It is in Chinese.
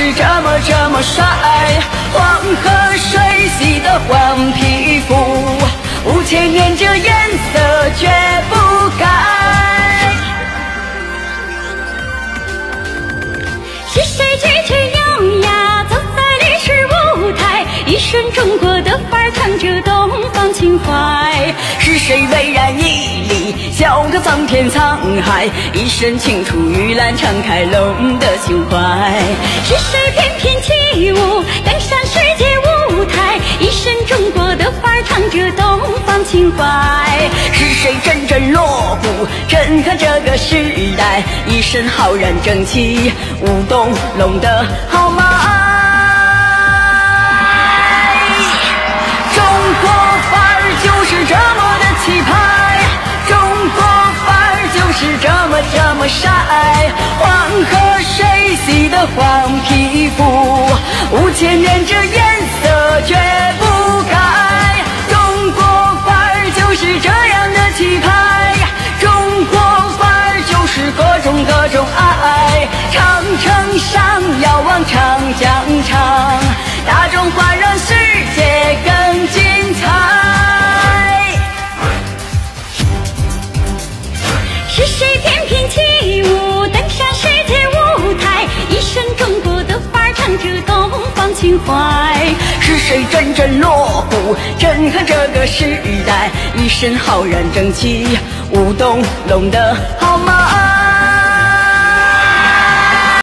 就是这么这么帅，黄河水洗的黄皮肤，五千年这颜色绝不改。是谁举起优雅走在历史舞台，一身中国的范儿唱着东方情怀？是谁巍然屹立，笑看桑田沧海，一身青出于蓝，敞开龙的胸怀？是谁翩翩起舞，登上世界舞台，一身中国的范儿唱着东方情怀？是谁阵阵锣鼓，震撼这个时代，一身浩然正气，舞动龙的豪迈？这么晒，黄河水洗的黄皮肤，五千年这谁阵阵锣鼓，震撼这个时代，一身浩然正气，舞动龙的豪迈？